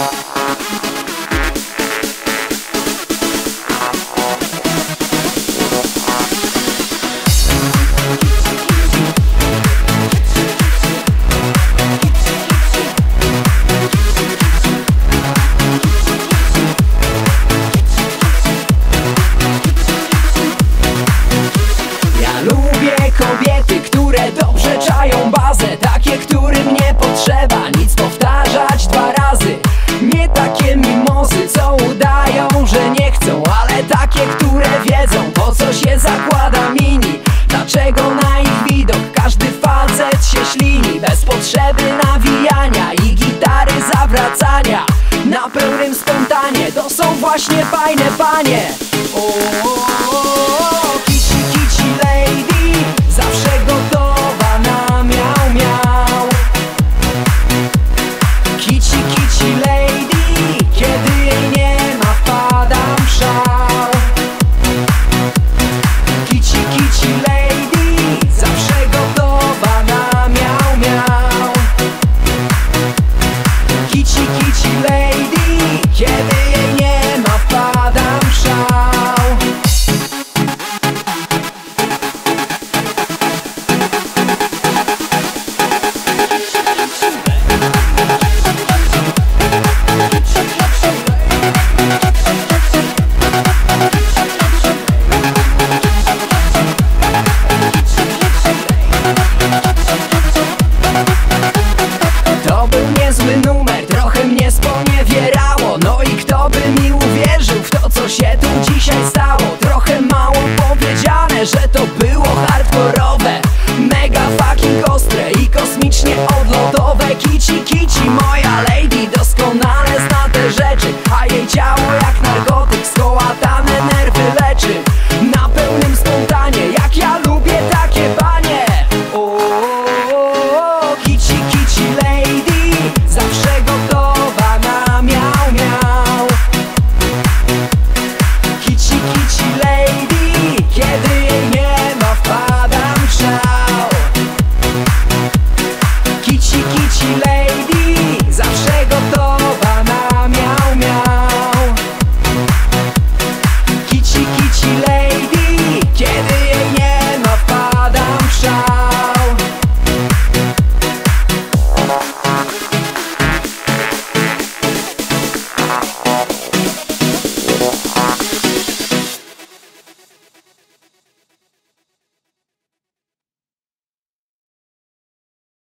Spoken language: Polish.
Bye. Bez potrzeby nawijania i gitary zawracania. Na pełnym spontanie, to są właśnie fajne panie. O, o, o, o, you